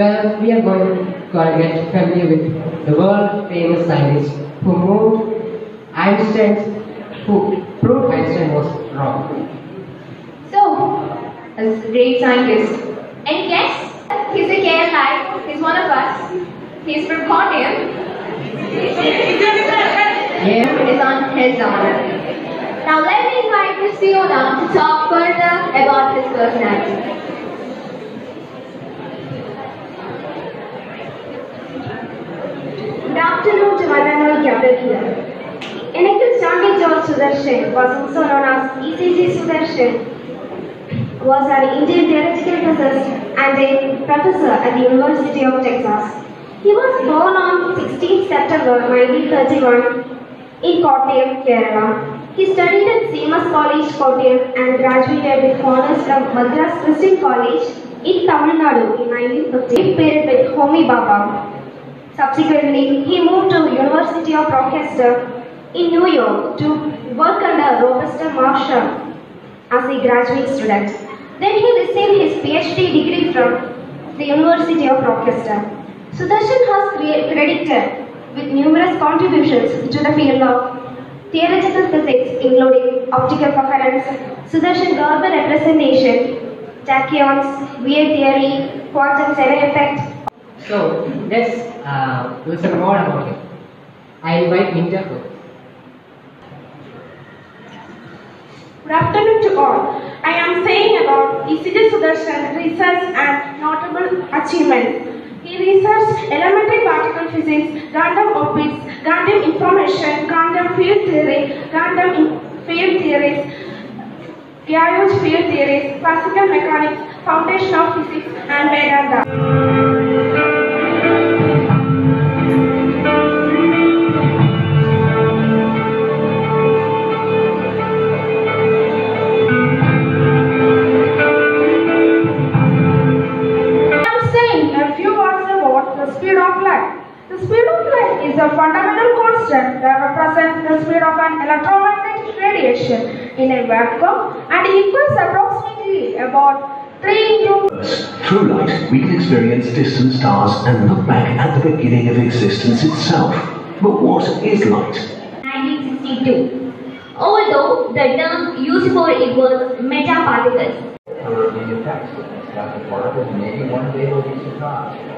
Well, we are going to get familiar with the world famous scientist who moved Einstein's, who proved Einstein was wrong. So, as a great scientist. and yes, He's a KLI. He's one of us. He's from Kottayam. Yeah. is on his honor. Now let me invite Mr. Fiona to talk further about his personality. Good afternoon to one all gathered here. Initial George Sudarshan was also known as ECG Sudarshan, was an Indian theoretical physicist and a professor at the University of Texas. He was born on 16 September 1931 in Kottayam, Kerala. He studied at CMS College, Kottayam and graduated with honors from Madras Christian College in Tamil Nadu in 1950. He paired with Homi Bhabha. Subsequently, he moved to University of Rochester in New York to work under Robert Marshak as a graduate student. Then he received his PhD degree from the University of Rochester. Sudarshan has cre- credited with numerous contributions to the field of theoretical physics, including optical coherence, Sudarshan Glauber representation, tachyons, wave theory, quantum Zeno effect, So let's uh, listen more about it. I invite Ninja. Good afternoon to all. I am saying about ECG Sudarshan research and notable achievements. He researched elementary particle physics, quantum optics, quantum information, quantum field theory, quantum field theories, gauge field theories, classical mechanics, foundation of physics, and Vedanta. Is a fundamental constant that represents the speed of an electromagnetic radiation in a vacuum and equals approximately about 3 into Through light, we can experience distant stars and look back at the beginning of existence itself. But what is light? 1962. Although the term used for it was metaparticles. for the effects that the particles maybe one day will be surprised.